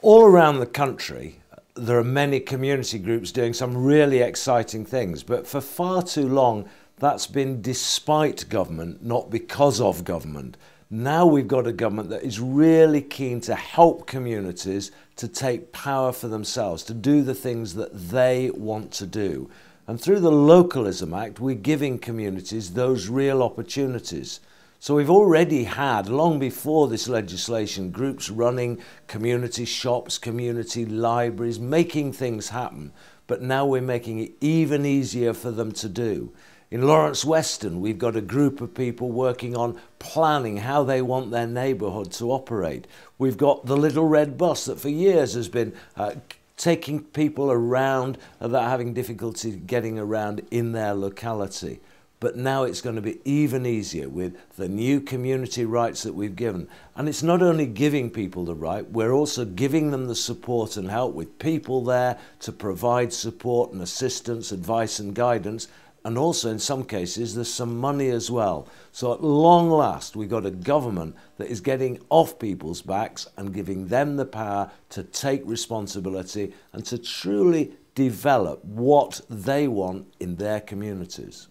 All around the country, there are many community groups doing some really exciting things, but for far too long, that's been despite government, not because of government. Now we've got a government that is really keen to help communities to take power for themselves, to do the things that they want to do. And through the Localism Act, we're giving communities those real opportunities. So we've already had, long before this legislation, groups running community shops, community libraries, making things happen. But now we're making it even easier for them to do. In Lawrence Weston, we've got a group of people working on planning how they want their neighbourhood to operate. We've got the little red bus that for years has been uh, taking people around that are having difficulty getting around in their locality. But now it's going to be even easier with the new community rights that we've given. And it's not only giving people the right, we're also giving them the support and help with people there to provide support and assistance, advice and guidance. And also, in some cases, there's some money as well. So, at long last, we've got a government that is getting off people's backs and giving them the power to take responsibility and to truly develop what they want in their communities.